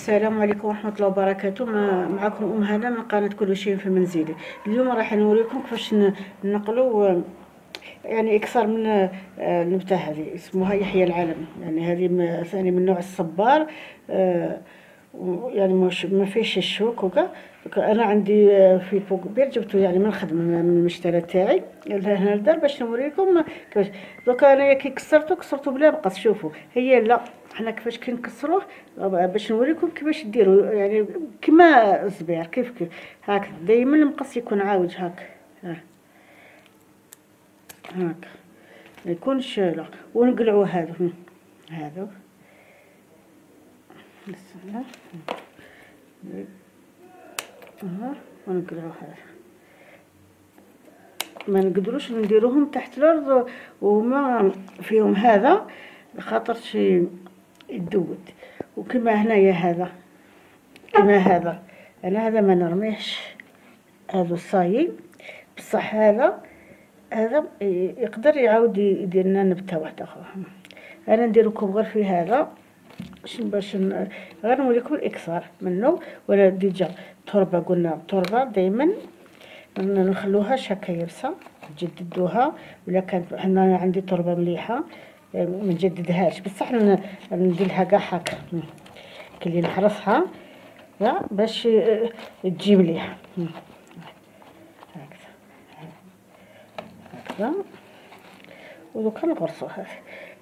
السلام عليكم ورحمة الله وبركاته. معكم أم هنا من قناة كل شيء في منزلي اليوم راح نوريكم كيفاش ن- نقلوا آه، يعني أكثر من آه، النبتة هذه اسمها يحيى العالم. يعني هذه ثاني من نوع الصبار. آه، يعني مش ما فيش الشوك وكا. أنا عندي آه، في فوق كبير جبته يعني من الخدمة من المشترى تاعي. هنا لدار باش نوريكم. كيفاش؟ دوكا انايا كي كسرته كسرته بلا مقص شوفوا هي لا حنا كيفاش كي نكسروه؟ آه، باش نوريكم كيفاش ديروا يعني كيما الزبير كيف كيف؟ هاك دائما المقص يكون عاوج هاك. ها. هاك. ما يكونش لا. ونقلعوا هذا هذا أها ونقلعوا هذا ما نقدروش نديروهم تحت الأرض وما فيهم هذا خاطر شي يدود وكما هنايا هذا كما هذا. أنا هذا ما نرميهش. هذا صايي بصح هذا هذا يقدر يعاود يدير لنا نبتة واحدة أخرى. أنا ندير لكم غير في هذا. باش غير نوريكم الاكثار منه ولا ديجا. تربه قلنا تربه دائما ما نخلوهاش يابسة نجددوها ولا كانت حنا عندي تربه مليحة ما نجددهاش. بصح ن- نديرها كاع هكا نحرسها لا باش آه، تجي مليحة. هكذا هكذا. ودوكا نغرسوها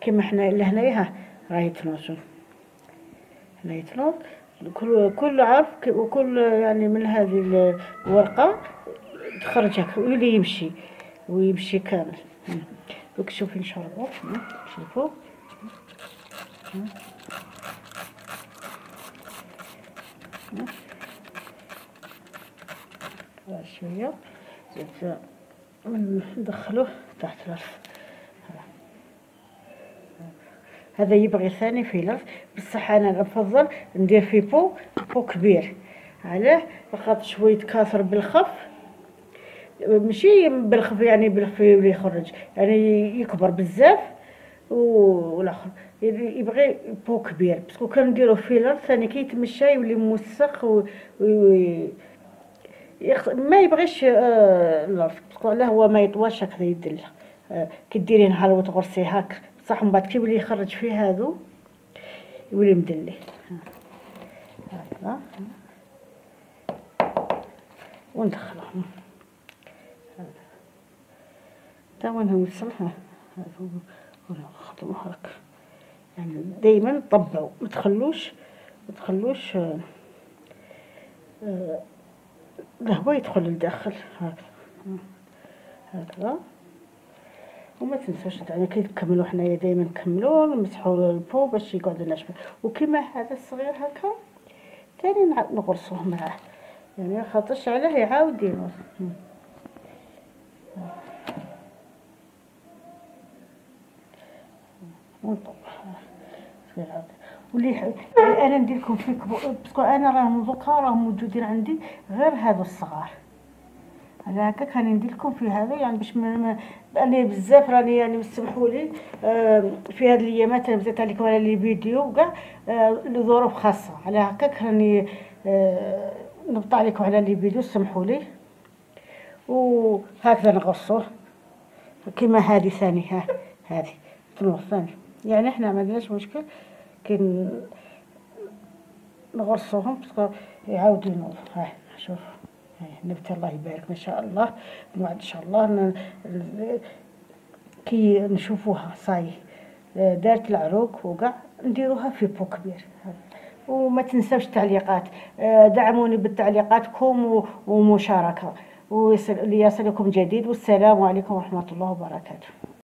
كيما حنا لهنايا راهي تنوض هنا يتنوض كل كل عرف وكل يعني من هذه الورقة تخرج هكا ويولي يمشي ويمشي كامل. دوك شوفي نشربو. شوفوا من- ندخلوه تحت الأرض هذا يبغي ثاني في الأرض بصح أنا نفضل ندير في بو بو كبير. علاه؟ فقط شوية كاثر بالخف. ماشي بالخف يعني بالخف اللي يخرج. يعني يكبر بزاف والآخر. يبغي بو كبير. باسكو كان نديرو في الأرض ثاني كي يتمشى يولي موسخ و, و... يخ... ما يبغيش آه باسكو علاه هو ما يطواش هكذا يدل. آه ديري نهار وتغرسي هاك. بصح من بعد كي يولي يخرج فيه هذو يولي مدلي هكذا. وندخلهم. تا وين نوصلها هذو ونخدموا هاك. يعني دايما طبعوا ما تخلوش ما تخلوش آه، آه، يدخل لداخل هكذا. هكذا. وما تنسوش يعني كي تكملوا حنايا دائما نكملوا نمسحوا البو باش يقعد لنا شوية وكما هذا الصغير هكا تاني نع- نغرسوه معاه يعني خاطرش علاه يعاود ينوض يح- أنا ندير لكم في كبو باسكو أنا راهم دوكا راهم موجودين عندي غير هذو الصغار. أنا هكاك راني ندير لكم في هذا يعني باش أنا بزاف راني يعني مسمحوا لي في هذه الايامات أنا بزيت عليكم على لي فيديو كاع آه، لظروف خاصة. على هكاك راني نبطى عليكم على لي فيديو سمحوا لي. وهكذا نغصوه كما هذه ثاني ها هذه تنوض ثاني. يعني إحنا ما عندناش مشكل كي ن- نغرسوهم parce que يعاودوا ينوضوا. ها شوف. نبتة الله يبارك ما شاء الله. وبعد إن شاء الله كي نشوفوها صاي دارت العروق وكاع نديروها في pot كبير. وما تنساوش التعليقات. دعموني بالتعليقاتكم و- ومشاركة. ويصل ليصلكم جديد والسلام عليكم ورحمة الله وبركاته.